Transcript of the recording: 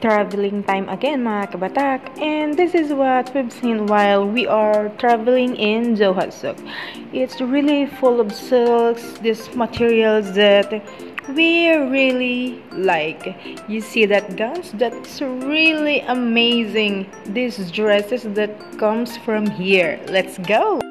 traveling time again mga kabatak and this is what we've seen while we are traveling in Doha It's really full of silks, these materials that we really like. You see that guys? That's really amazing. These dresses that comes from here. Let's go!